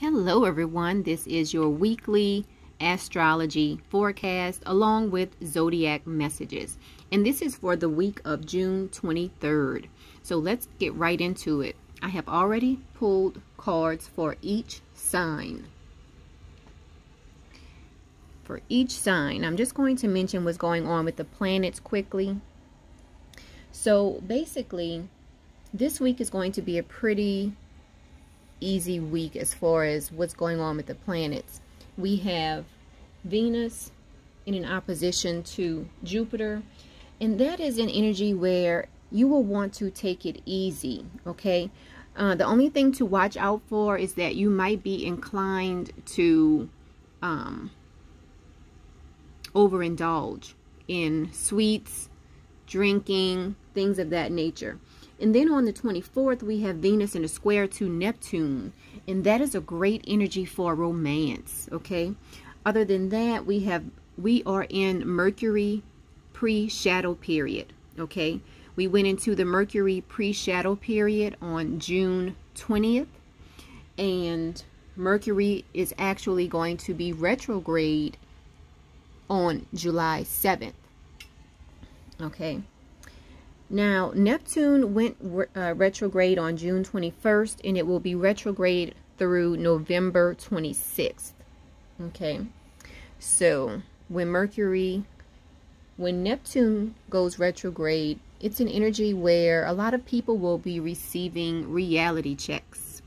Hello, everyone. This is your weekly astrology forecast along with zodiac messages. And this is for the week of June 23rd. So let's get right into it. I have already pulled cards for each sign. For each sign, I'm just going to mention what's going on with the planets quickly. So basically, this week is going to be a pretty easy week as far as what's going on with the planets. We have Venus in an opposition to Jupiter, and that is an energy where you will want to take it easy, okay? Uh, the only thing to watch out for is that you might be inclined to um, overindulge in sweets, drinking, things of that nature. And then on the 24th, we have Venus in a square to Neptune. And that is a great energy for romance, okay? Other than that, we have we are in Mercury pre-shadow period, okay? We went into the Mercury pre-shadow period on June 20th. And Mercury is actually going to be retrograde on July 7th. Okay. Now, Neptune went uh, retrograde on June 21st, and it will be retrograde through November 26th. Okay, so when Mercury, when Neptune goes retrograde, it's an energy where a lot of people will be receiving reality checks.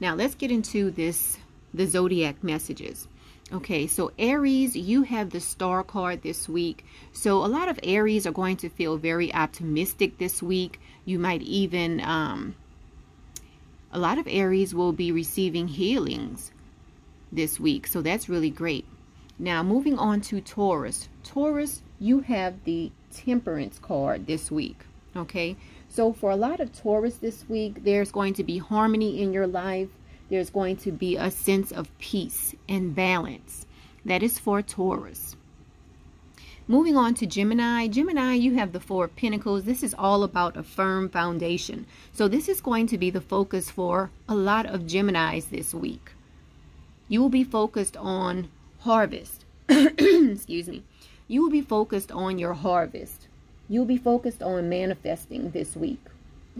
Now, let's get into this, the zodiac messages. Okay, so Aries, you have the star card this week. So a lot of Aries are going to feel very optimistic this week. You might even, um, a lot of Aries will be receiving healings this week. So that's really great. Now, moving on to Taurus. Taurus, you have the temperance card this week. Okay, so for a lot of Taurus this week, there's going to be harmony in your life there's going to be a sense of peace and balance. That is for Taurus. Moving on to Gemini. Gemini, you have the Four of Pentacles. This is all about a firm foundation. So this is going to be the focus for a lot of Geminis this week. You will be focused on harvest. Excuse me. You will be focused on your harvest. You'll be focused on manifesting this week.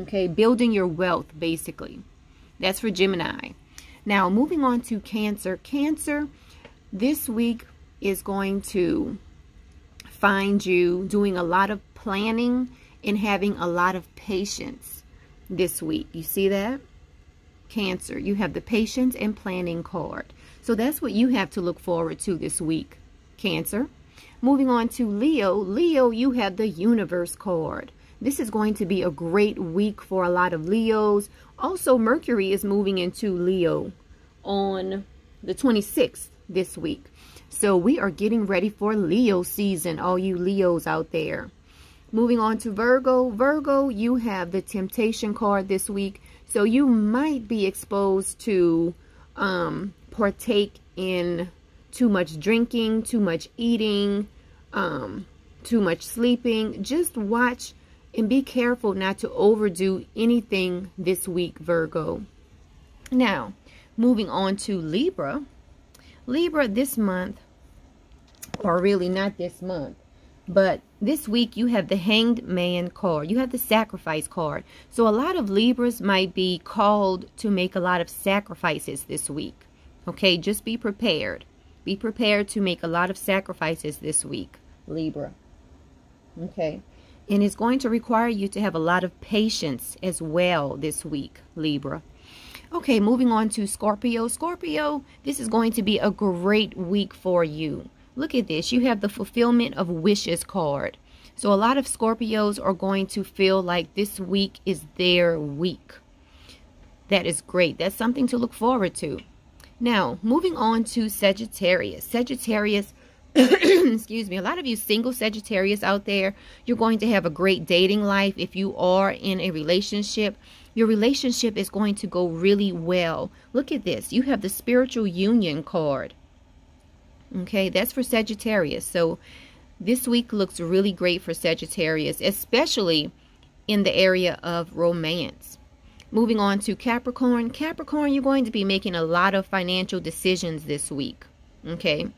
Okay, building your wealth, basically. That's for Gemini. Now, moving on to Cancer. Cancer, this week is going to find you doing a lot of planning and having a lot of patience this week. You see that? Cancer, you have the patience and planning card. So that's what you have to look forward to this week, Cancer. Moving on to Leo. Leo, you have the universe card. This is going to be a great week for a lot of Leos. Also, Mercury is moving into Leo on the 26th this week. So we are getting ready for Leo season, all you Leos out there. Moving on to Virgo. Virgo, you have the temptation card this week. So you might be exposed to um, partake in too much drinking, too much eating, um, too much sleeping. Just watch and be careful not to overdo anything this week, Virgo. Now, moving on to Libra. Libra this month, or really not this month, but this week you have the Hanged Man card. You have the Sacrifice card. So a lot of Libras might be called to make a lot of sacrifices this week. Okay, just be prepared. Be prepared to make a lot of sacrifices this week, Libra. Okay. And it's going to require you to have a lot of patience as well this week, Libra. Okay, moving on to Scorpio. Scorpio, this is going to be a great week for you. Look at this. You have the fulfillment of wishes card. So a lot of Scorpios are going to feel like this week is their week. That is great. That's something to look forward to. Now, moving on to Sagittarius. Sagittarius, excuse me, a lot of you single Sagittarius out there, you're going to have a great dating life. If you are in a relationship, your relationship is going to go really well. Look at this. You have the spiritual union card. Okay, that's for Sagittarius. So this week looks really great for Sagittarius, especially in the area of romance. Moving on to Capricorn. Capricorn, you're going to be making a lot of financial decisions this week. Okay.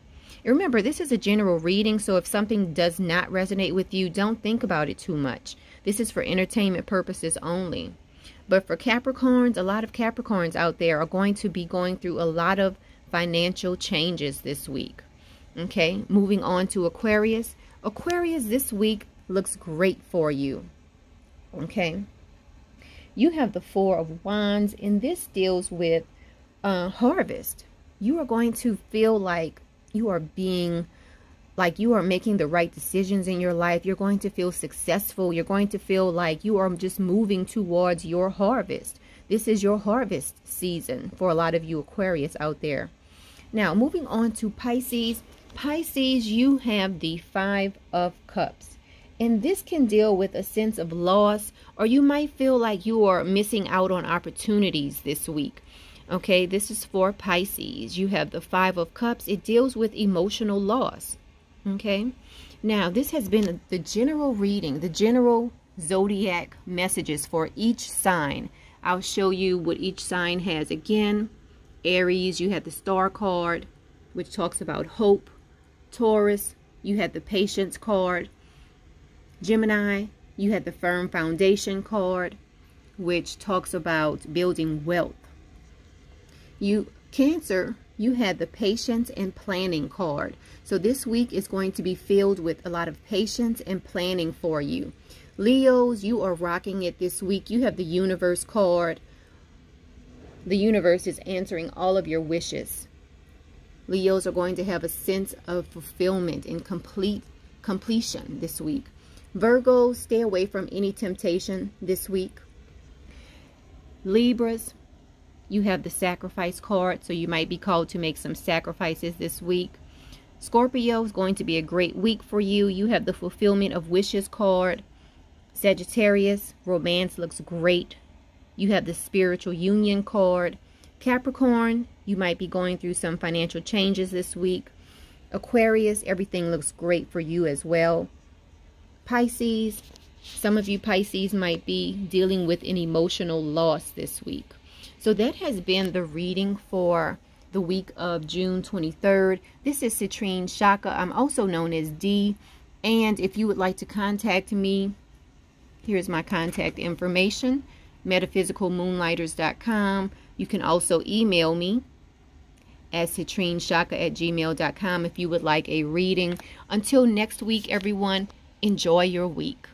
Remember, this is a general reading, so if something does not resonate with you, don't think about it too much. This is for entertainment purposes only. But for Capricorns, a lot of Capricorns out there are going to be going through a lot of financial changes this week. Okay, moving on to Aquarius. Aquarius this week looks great for you. Okay, you have the Four of Wands, and this deals with uh, harvest. You are going to feel like you are being, like you are making the right decisions in your life. You're going to feel successful. You're going to feel like you are just moving towards your harvest. This is your harvest season for a lot of you Aquarius out there. Now, moving on to Pisces. Pisces, you have the Five of Cups. And this can deal with a sense of loss, or you might feel like you are missing out on opportunities this week. Okay, this is for Pisces. You have the Five of Cups. It deals with emotional loss. Okay, now this has been the general reading, the general zodiac messages for each sign. I'll show you what each sign has again. Aries, you have the Star card, which talks about hope. Taurus, you had the Patience card. Gemini, you had the Firm Foundation card, which talks about building wealth. You Cancer, you had the Patience and Planning card. So this week is going to be filled with a lot of patience and planning for you. Leos, you are rocking it this week. You have the Universe card. The universe is answering all of your wishes. Leos are going to have a sense of fulfillment and complete completion this week. Virgo, stay away from any temptation this week. Libras, you have the sacrifice card, so you might be called to make some sacrifices this week. Scorpio is going to be a great week for you. You have the fulfillment of wishes card. Sagittarius, romance looks great. You have the spiritual union card. Capricorn, you might be going through some financial changes this week. Aquarius, everything looks great for you as well. Pisces, some of you Pisces might be dealing with an emotional loss this week. So that has been the reading for the week of June 23rd. This is Citrine Chaka. I'm also known as Dee. And if you would like to contact me, here's my contact information metaphysicalmoonlighters.com. You can also email me at citrinechaka at gmail.com if you would like a reading. Until next week, everyone, enjoy your week.